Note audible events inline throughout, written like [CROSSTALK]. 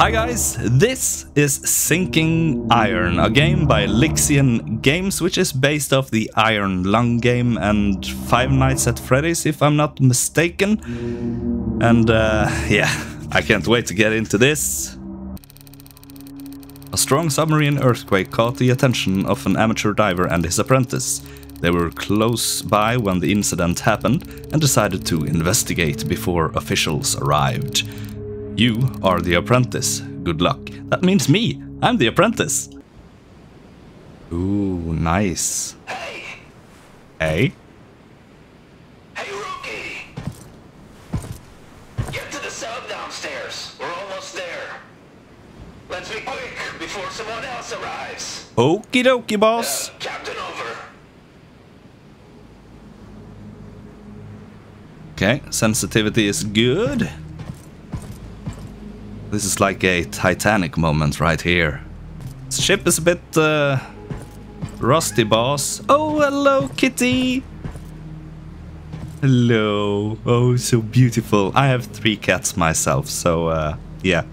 Hi guys, this is Sinking Iron, a game by Lixian Games, which is based off the Iron Lung game and Five Nights at Freddy's, if I'm not mistaken. And uh, yeah, I can't wait to get into this. A strong submarine earthquake caught the attention of an amateur diver and his apprentice. They were close by when the incident happened and decided to investigate before officials arrived. You are the apprentice. Good luck. That means me. I'm the apprentice. Ooh, nice. Hey! Hey? Hey, rookie! Get to the sub downstairs. We're almost there. Let's be quick before someone else arrives. Okie dokie, boss. Uh, Captain over. Okay, sensitivity is good. This is like a Titanic moment right here. Ship is a bit uh, rusty, boss. Oh, hello, kitty. Hello. Oh, so beautiful. I have three cats myself, so uh, yeah.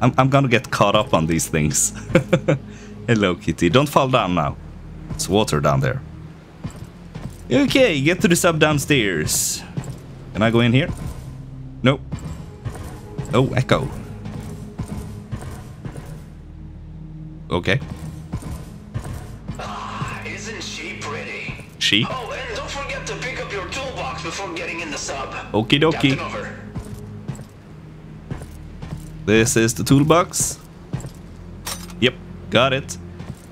I'm, I'm gonna get caught up on these things. [LAUGHS] hello, kitty. Don't fall down now. It's water down there. Okay, get to the sub downstairs. Can I go in here? Nope. Oh, echo. Okay. Ah, isn't she pretty? She. Oh, and don't forget to pick up your toolbox before getting in the sub. Okie dokie. This is the toolbox. Yep, got it.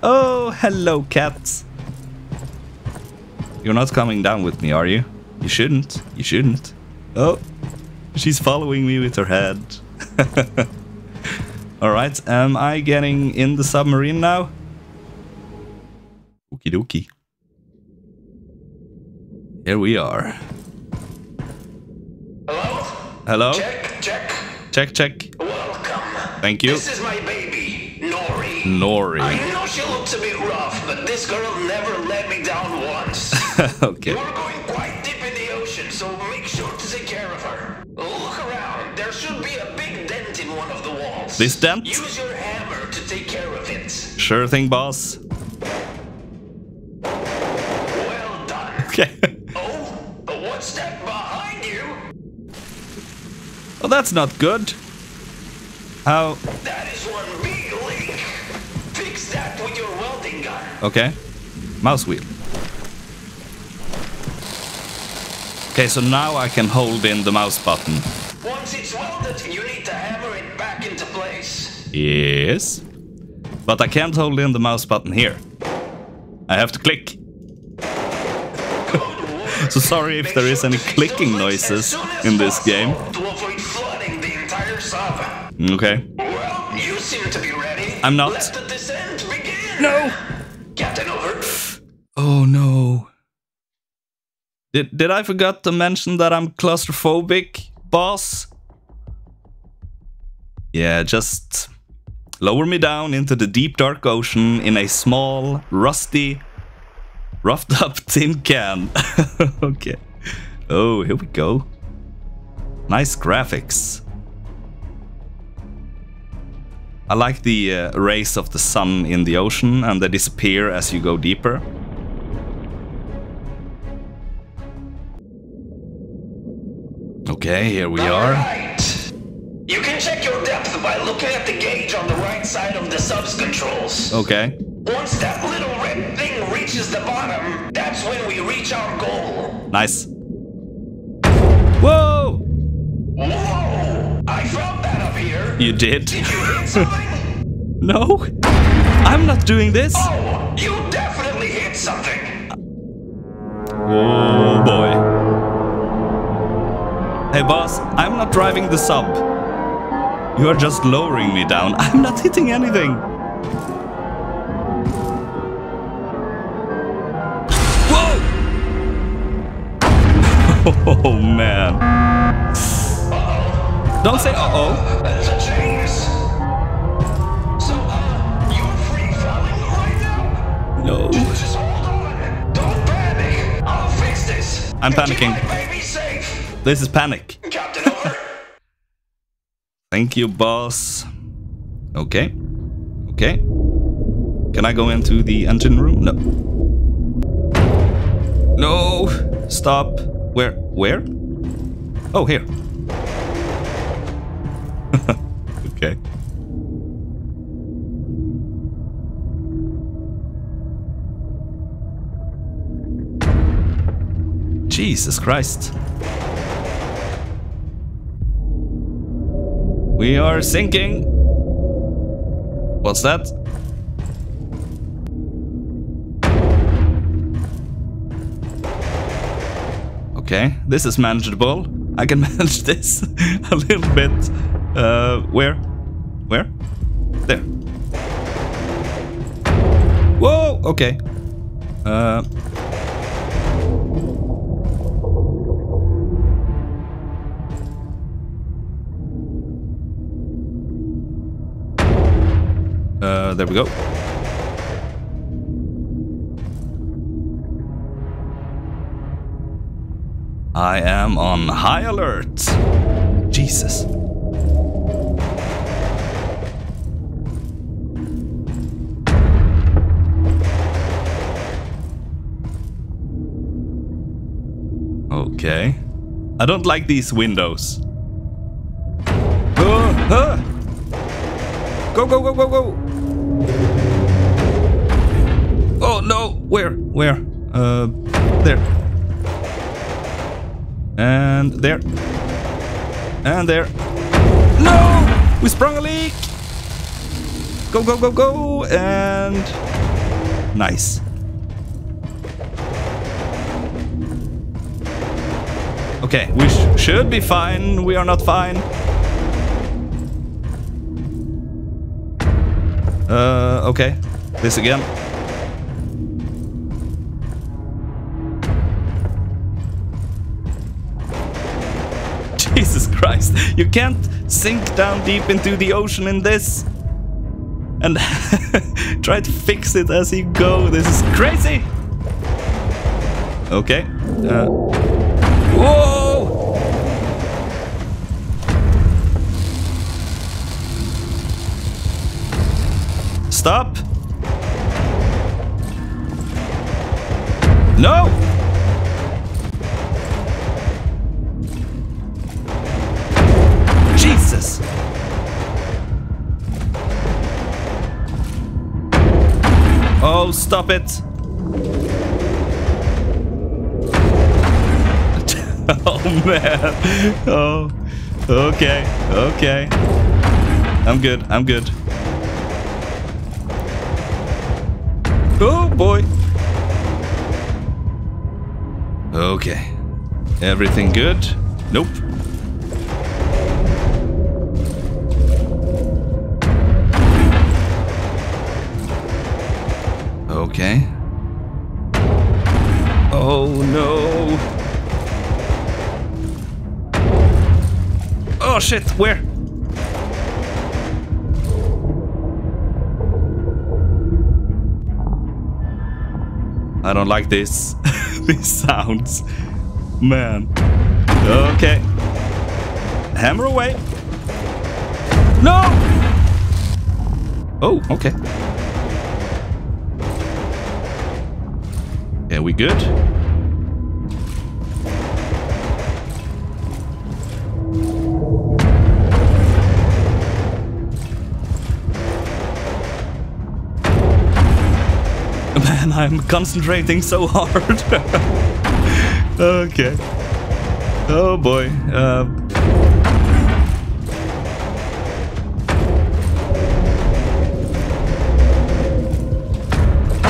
Oh, hello, cats. You're not coming down with me, are you? You shouldn't. You shouldn't. Oh, she's following me with her head. [LAUGHS] Alright, am I getting in the submarine now? Okie dokie. Here we are. Hello? Hello? Check, check. Check, check. Welcome. Thank you. This is my baby, Nori. Nori. I know she looks a bit rough, but this girl never let me down once. [LAUGHS] okay. You're going This dent? Use your hammer to take care of it. Sure thing, boss. Well done. Okay. Oh, what's that behind you? well, that's not good. How? That is one big leak. Fix that with your welding gun. Okay. Mouse wheel. Okay, so now I can hold in the mouse button. Once it's welded, you need to hammer it into place. Yes. But I can't hold in the mouse button here. I have to click. [LAUGHS] So sorry if Make there is sure any clicking those as noises as in this game. To avoid flooding the entire sub. Okay. Well, you seem to be ready. I'm not. Let the descent begin. No! Captain over. Oh no. Did did I forget to mention that I'm claustrophobic, boss? Yeah, just lower me down into the deep dark ocean in a small, rusty, roughed up [LAUGHS] tin can. [LAUGHS] okay. Oh, here we go. Nice graphics. I like the uh, rays of the sun in the ocean and they disappear as you go deeper. Okay, here we are. You can check your depth by looking at the gauge on the right side of the sub's controls. Okay. Once that little red thing reaches the bottom, that's when we reach our goal. Nice. Whoa! Whoa! I found that up here. You did? Did you hit something? [LAUGHS] No! I'm not doing this! oh, you definitely hit something. Oh boy. Hey boss, I'm not driving the sub. You are just lowering me down. [LAUGHS] I'm not hitting anything. Whoa! [LAUGHS] Oh man. Don't say uh oh. That's a change. So, uh, you're free falling right now. No. Just hold on. Don't panic. I'll fix this. I'm panicking. my baby safe. This is panic. Thank you, boss. Okay. Okay. Can I go into the engine room? No. No! Stop. Where? Where? Oh, here. [LAUGHS] okay. Jesus Christ. We are sinking. What's that? Okay, this is manageable. I can [LAUGHS] manage this a little bit. Uh, where? Where? There. Whoa, okay. Uh, there we go. I am on high alert. Jesus. Okay. I don't like these windows. Uh, uh. Go, go, go, go, go! Oh no! Where? Where? Uh, there. And there. And there. No! We sprung a leak! Go, go, go, go! And... Nice. Okay, we sh should be fine. We are not fine. Uh, okay. This again. You can't sink down deep into the ocean in this. And [LAUGHS] try to fix it as you go. This is crazy. Okay. Uh, whoa! Stop! No! Stop it! [LAUGHS] oh man! Oh, okay, okay. I'm good, I'm good. Oh boy. Okay. Everything good? Nope. Okay. Oh no. Oh shit, where? I don't like this. [LAUGHS] These sounds. Man. Okay. Hammer away. No! Oh, okay. Yeah, we good? [LAUGHS] Man, I'm concentrating so hard. [LAUGHS] okay. Oh boy. Uh,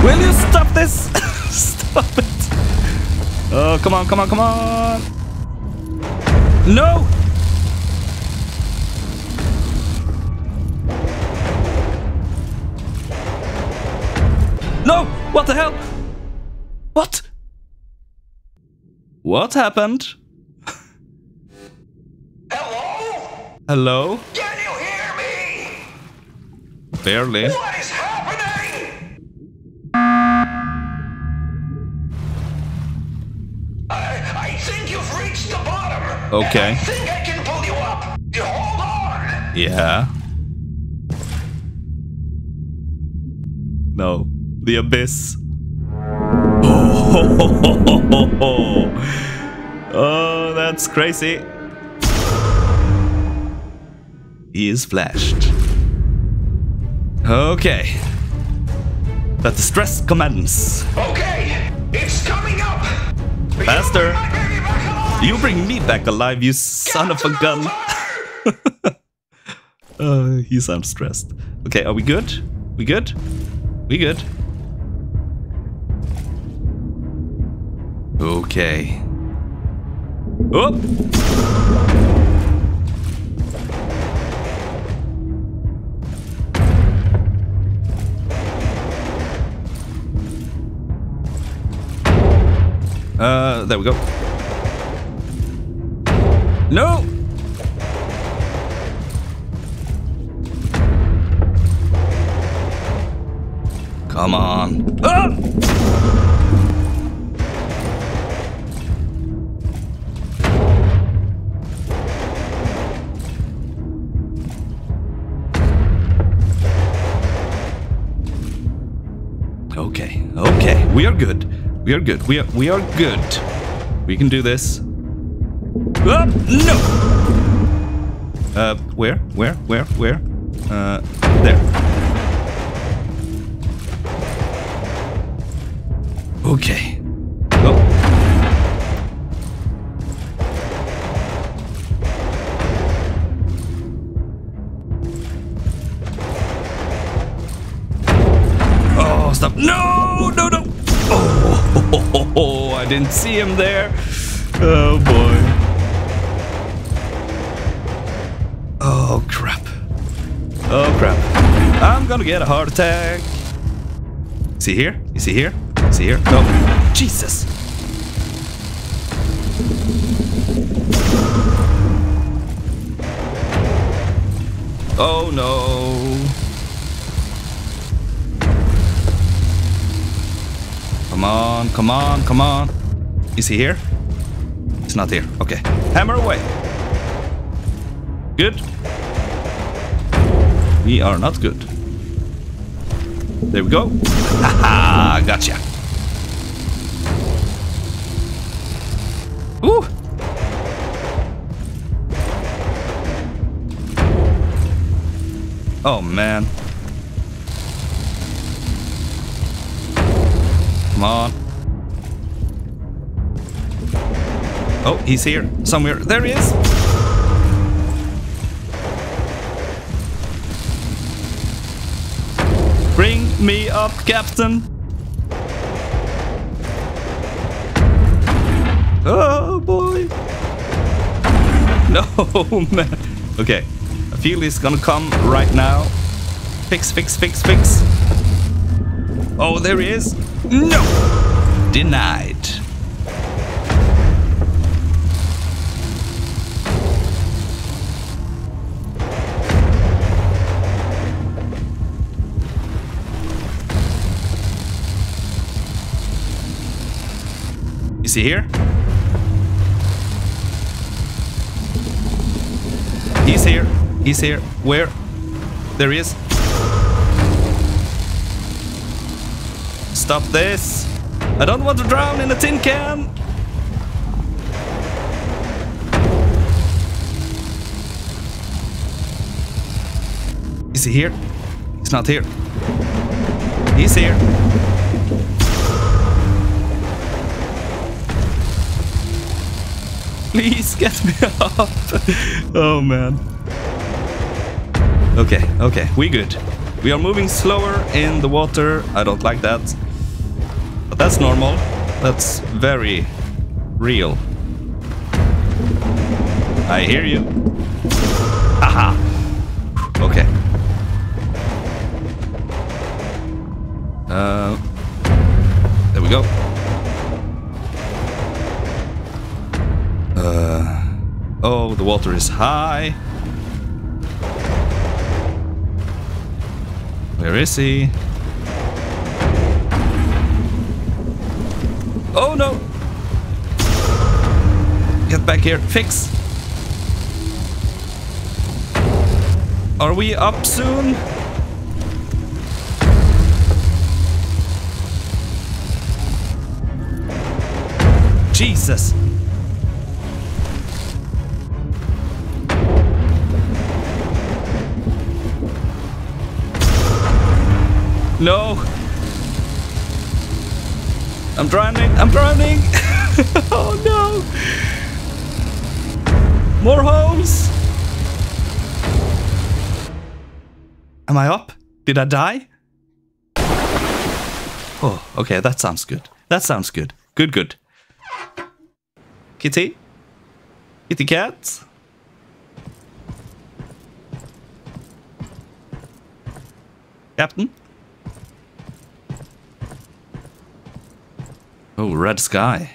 will you stop this? [LAUGHS] stop it. Oh, come on, come on, come on. No! No! What the hell? What? What happened? Hello? Hello? Can you hear me? Barely. Okay. I think I can pull you up. Hold on. Yeah. No, the abyss. Oh, [LAUGHS] oh that's crazy. He is flashed. Okay. The stress commence. Okay, it's coming up. Faster. You bring me back alive, you son of a gun. [LAUGHS] Uh, he sounds stressed. Okay, are we good? We good? We good? Okay. Oh! Uh, there we go. No! Come on. Ah! Okay, okay, we are good. We are good. We are we are good. We can do this. No. Uh, where? Where? Where? Where? Uh, there. Okay. Oh. Oh, stop. No, no, no. oh oh oh Oh, I didn't see him there. Oh, boy. Crap. I'm gonna get a heart attack. Is he here? Is he here? Is he here? No. Jesus. Oh no. Come on, come on, come on. Is he here? He's not here. Okay. Hammer away. Good. We are not good. There we go. Haha, gotcha. Ooh. Oh man. Come on. Oh, he's here somewhere. There he is. Me up, Captain. Oh boy. No, [LAUGHS] man. Okay. I feel he's gonna come right now. Fix, fix, fix, fix. Oh, there he is. No! Denied. Is he here? He's here. He's here. Where? There he is. Stop this. I don't want to drown in a tin can. Is he here? He's not here. He's here. Please get me up. oh man. Okay, okay, we good. We are moving slower in the water. I don't like that. But that's normal. That's very real. I hear you. Aha. Okay. Uh, there we go. Uh, oh, the water is high. Where is he? Oh no! Get back here. Fix! Are we up soon? Jesus! No. I'm drowning. I'm drowning. [LAUGHS] oh no. More holes. Am I up? Did I die? Oh, okay, that sounds good. That sounds good. Good, good. Kitty? Kitty cat? Captain? Oh, red sky.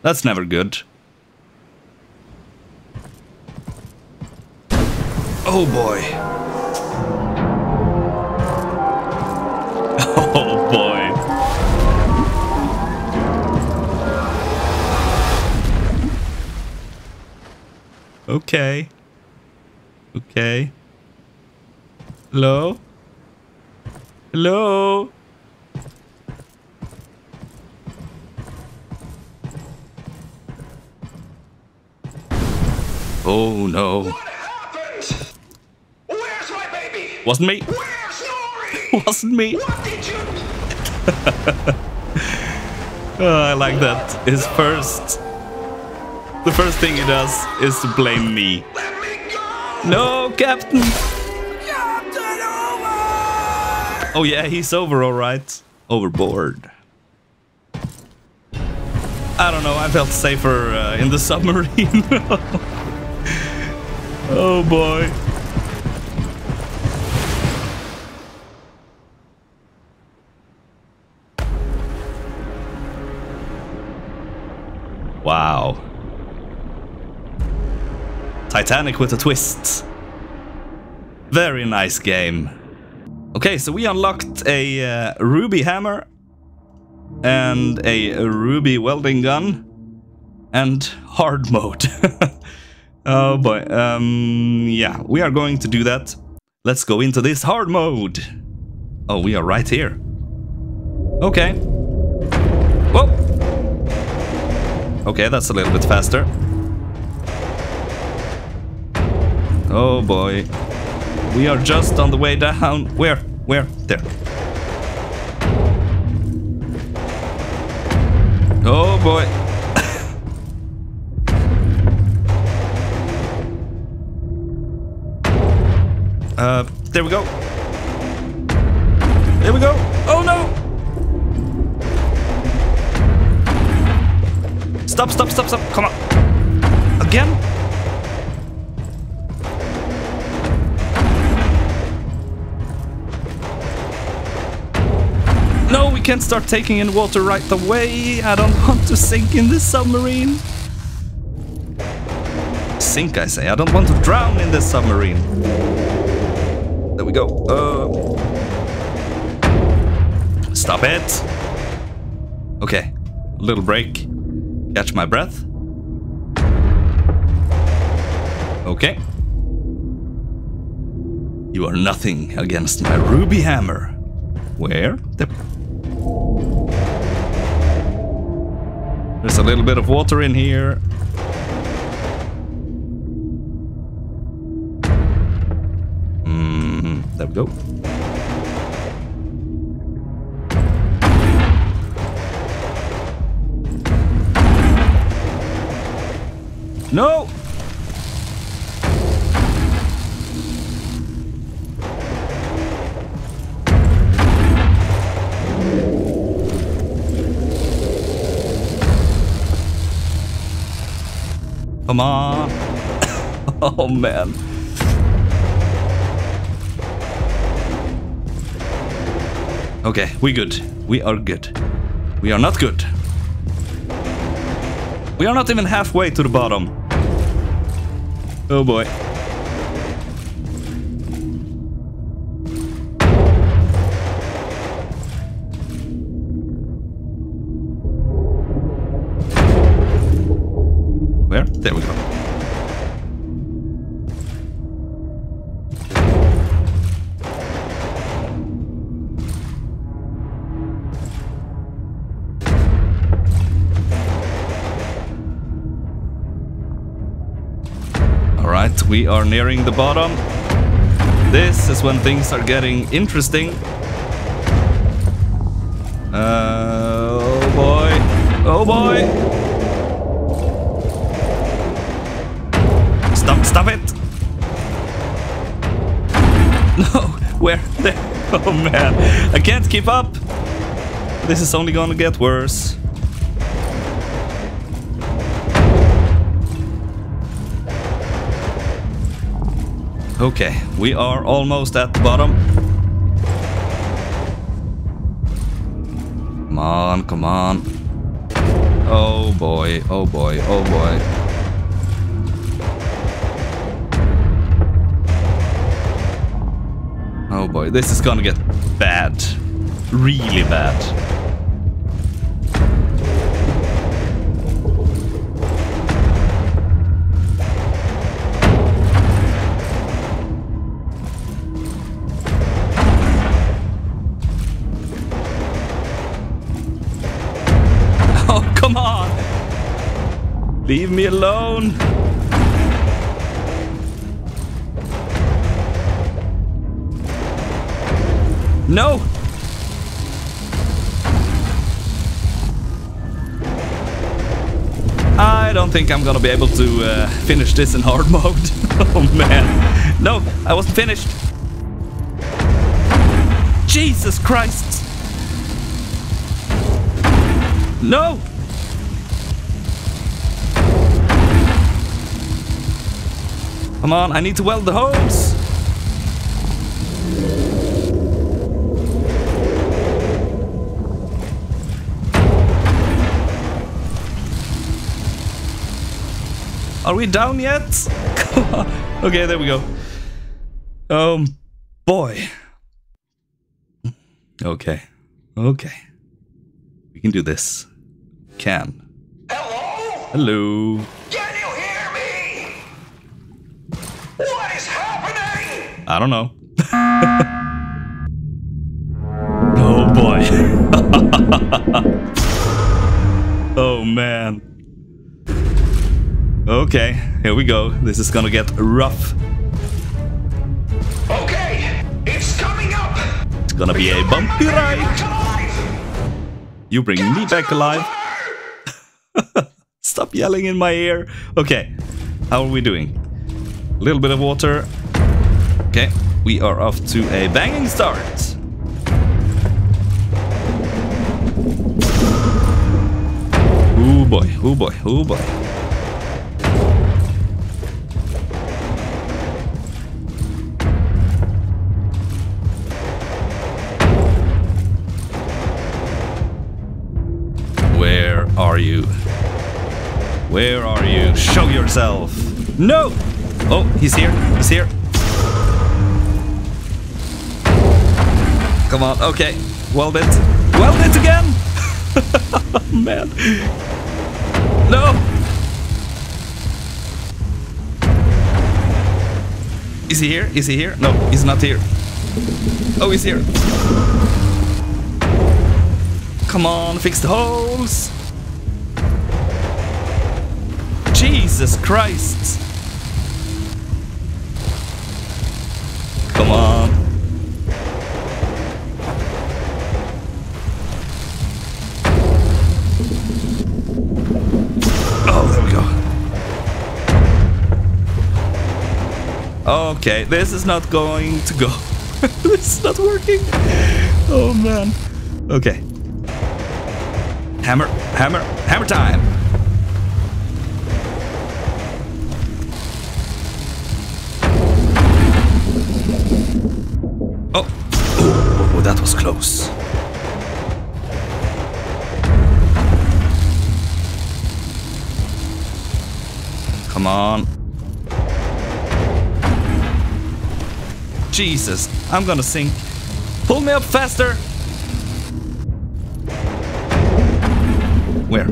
That's never good. Oh boy. [LAUGHS] Oh boy. Okay. Okay. Hello? Hello? Oh no. What happened? Where's my baby? Wasn't me. Where's Nori? [LAUGHS] Wasn't me. What did you... [LAUGHS] Oh, I like that. His first. The first thing he does is to blame me. Let me go! No, Captain! Captain over! Oh, yeah, he's over, alright. Overboard. I don't know, I felt safer uh, in the [LAUGHS] submarine. Oh boy. Wow. Titanic with a twist. Very nice game. Okay, so we unlocked a uh, ruby hammer and a ruby welding gun and hard mode. [LAUGHS] oh boy. Um yeah, we are going to do that. Let's go into this hard mode. Oh, we are right here. Okay. Whoa. Okay, that's a little bit faster. Oh boy. We are just on the way down. Where? Where? There. Oh boy. Uh, there we go. There we go. Oh no! Stop, stop, stop, stop. Come on. Again? No, we can't start taking in water right away. I don't [LAUGHS] want to sink in this submarine. Sink, I say. I don't want to drown in this submarine. Go. Uh, stop it. Okay, a little break. Catch my breath. Okay. You are nothing against my ruby hammer. Where? There. There's a little bit of water in here. Go. No! Come on. [COUGHS] oh man. Okay, we good. We are good. We are not good. We are not even halfway to the bottom. Oh boy. We are nearing the bottom. This is when things are getting interesting. Uh, oh boy. Oh boy. Stop, stop it. [LAUGHS] No, where? There. [LAUGHS] Oh man, I can't keep up. This is only gonna get worse. Okay, we are almost at the bottom. Come on, come on. Oh boy, oh boy, oh boy. Oh boy, this is gonna get bad. Really bad. Leave me alone! No! I don't think I'm gonna be able to uh, finish this in hard [LAUGHS] mode. oh man. No, I wasn't finished. Jesus Christ! No! Come on, I need to weld the hose! Are we down yet? [LAUGHS] Come on. Okay, there we go. Um, boy. Okay. Okay. We can do this. Can. Hello? Hello. I don't know. [LAUGHS] oh boy. [LAUGHS] oh man. Okay, here we go. This is gonna get rough. Okay, it's coming up. It's gonna be a bumpy ride. You bring me back alive. [LAUGHS] Stop yelling in my ear. Okay, how are we doing? A little bit of water. Okay, we are off to a banging start. Oh boy, oh boy, oh boy. Where are you? Where are you? Show yourself! No! Oh, he's here. He's here. Come on. Okay. Weld it. Weld it again! [LAUGHS] Oh, man. No! Is he here? Is he here? No, he's not here. Oh, he's here. Come on, fix the holes! Jesus Christ! Come on. Okay, this is not going to go. [LAUGHS] this is not working. Oh man. Okay. Hammer, hammer, hammer time. Oh, oh, that was close. Come on. Jesus, I'm gonna sink. Pull me up faster. Where?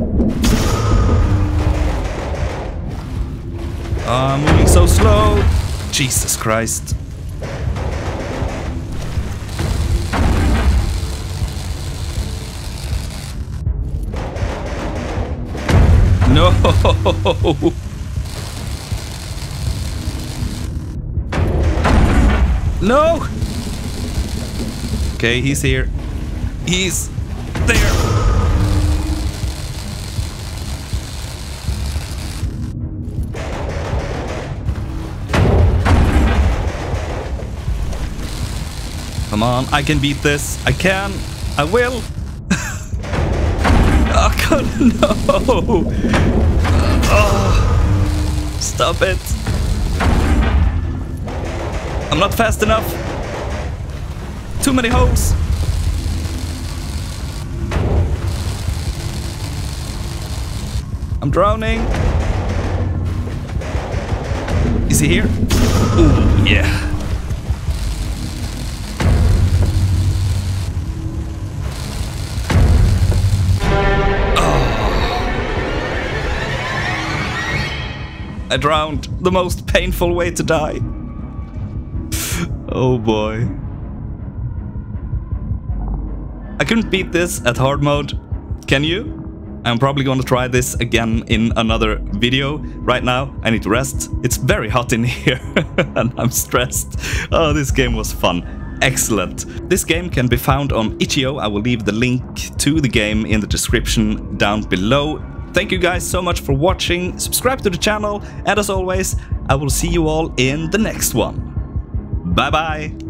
I'm moving so slow. Jesus Christ. No! [LAUGHS] No! Okay, he's here. He's there. Come on, I can beat this. I can. I will. [LAUGHS] oh, God, [LAUGHS] no. Oh, stop it. I'm not fast enough. Too many holes. I'm drowning. Is he here? Ooh, yeah. Oh. I drowned. The most painful way to die. Oh boy. I couldn't beat this at hard mode. Can you? I'm probably gonna try this again in another video. Right now, I need to rest. It's very hot in [LAUGHS] here and I'm stressed. Oh, this game was fun. Excellent. This game can be found on itch.io. I will leave the link to the game in the description down below. Thank you guys so much for watching. Subscribe to the channel. And as always, I will see you all in the next one. Bye bye.